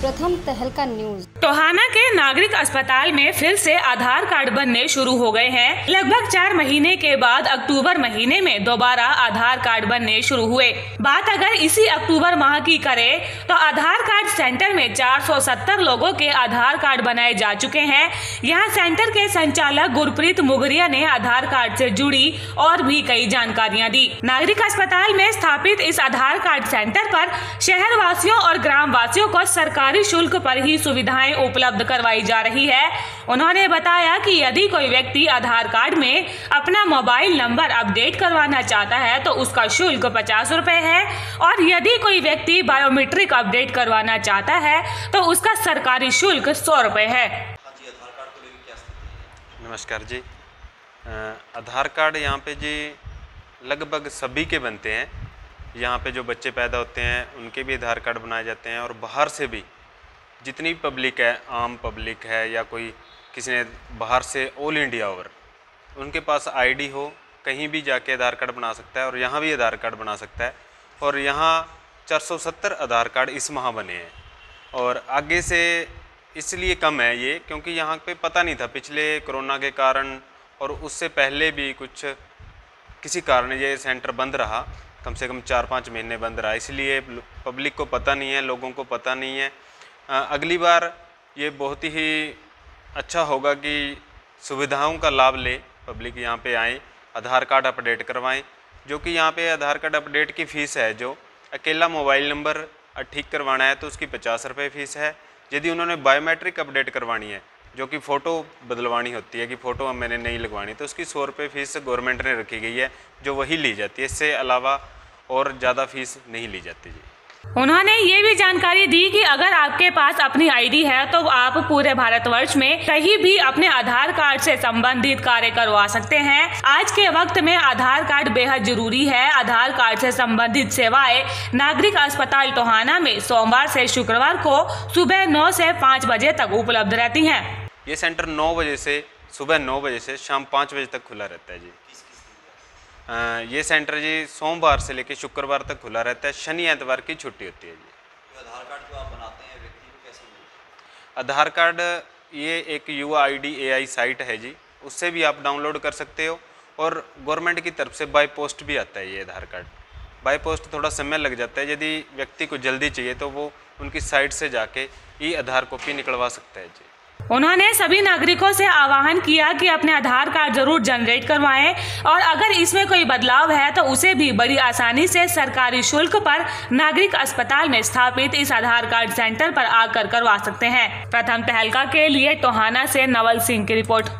प्रथम तहलका न्यूज़। टोहाना के नागरिक अस्पताल में फिर से आधार कार्ड बनने शुरू हो गए हैं। लगभग चार महीने के बाद अक्टूबर महीने में दोबारा आधार कार्ड बनने शुरू हुए। बात अगर इसी अक्टूबर माह की करे तो आधार कार्ड सेंटर में 470 लोगों के आधार कार्ड बनाए जा चुके हैं। यहाँ सेंटर के संचालक गुरप्रीत मुगरिया ने आधार कार्ड से जुड़ी और भी कई जानकारियाँ दी। नागरिक अस्पताल में स्थापित इस आधार कार्ड सेंटर पर शहर वासियों और ग्राम वासियों को सरकारी शुल्क पर ही सुविधाएँ उपलब्ध करवाई जा रही है। उन्होंने बताया कि यदि कोई व्यक्ति आधार कार्ड में अपना मोबाइल नंबर अपडेट करवाना चाहता है तो उसका शुल्क पचास रूपए है। और यदि कोई व्यक्ति बायोमेट्रिक अपडेट करवाना चाहता है तो उसका सरकारी शुल्क सौ रूपए जी आधार कार्ड को लेकर क्या स्थिति है? नमस्कार जी। आधार कार्ड यहाँ पे जी लगभग सभी के बनते हैं। यहाँ पे जो बच्चे पैदा होते हैं उनके भी आधार कार्ड बनाए जाते हैं और बाहर से भी जितनी पब्लिक है, आम पब्लिक है या कोई किसी ने बाहर से ऑल इंडिया ओवर उनके पास आईडी हो, कहीं भी जाके आधार कार्ड बना सकता है और यहाँ भी आधार कार्ड बना सकता है। और यहाँ 470 आधार कार्ड इस माह बने हैं। और आगे से इसलिए कम है ये क्योंकि यहाँ पे पता नहीं था, पिछले कोरोना के कारण और उससे पहले भी कुछ किसी कारण ये सेंटर बंद रहा, कम से कम चार पाँच महीने बंद रहा। इसलिए पब्लिक को पता नहीं है, लोगों को पता नहीं है अगली बार ये बहुत ही अच्छा होगा कि सुविधाओं का लाभ ले, पब्लिक यहाँ पे आए, आधार कार्ड अपडेट करवाएँ, जो कि यहाँ पे आधार कार्ड अपडेट की फ़ीस है, जो अकेला मोबाइल नंबर ठीक करवाना है तो उसकी पचास रुपये फ़ीस है। यदि उन्होंने बायोमेट्रिक अपडेट करवानी है, जो कि फ़ोटो बदलवानी होती है कि फ़ोटो अब मैंने नहीं लगवानी तो उसकी सौ रुपये फ़ीस गवर्नमेंट ने रखी गई है, जो वही ली जाती है। इससे अलावा और ज़्यादा फ़ीस नहीं ली जाती जी। उन्होंने ये भी जानकारी दी कि अगर आपके पास अपनी आईडी है तो आप पूरे भारतवर्ष में कहीं भी अपने आधार कार्ड से संबंधित कार्य करवा सकते हैं। आज के वक्त में आधार कार्ड बेहद ज़रूरी है। आधार कार्ड से संबंधित सेवाएँ नागरिक अस्पताल टोहाना में सोमवार से शुक्रवार को सुबह 9 से 5 बजे तक उपलब्ध रहती है। ये सेंटर नौ बजे से सुबह नौ बजे से शाम पाँच बजे तक खुला रहता है जी। ये सेंटर जी सोमवार से लेकर शुक्रवार तक खुला रहता है। शनि एतवार की छुट्टी होती है जी। तो आधार कार्ड जो आप बनाते हैं व्यक्ति को कैसे आधार कार्ड ये एक U I D A I site है जी। उससे भी आप डाउनलोड कर सकते हो और गवर्नमेंट की तरफ़ से बाय पोस्ट भी आता है ये आधार कार्ड। बाय पोस्ट थोड़ा समय लग जाता है यदि व्यक्ति को जल्दी चाहिए तो वो उनकी साइट से जाके ई आधार कॉपी निकलवा सकता है जी। उन्होंने सभी नागरिकों से आह्वान किया कि अपने आधार कार्ड ज़रूर जनरेट करवाएँ और अगर इसमें कोई बदलाव है तो उसे भी बड़ी आसानी से सरकारी शुल्क पर नागरिक अस्पताल में स्थापित इस आधार कार्ड सेंटर पर आकर करवा सकते हैं। प्रथम तहलका के लिए टोहाना से नवल सिंह की रिपोर्ट।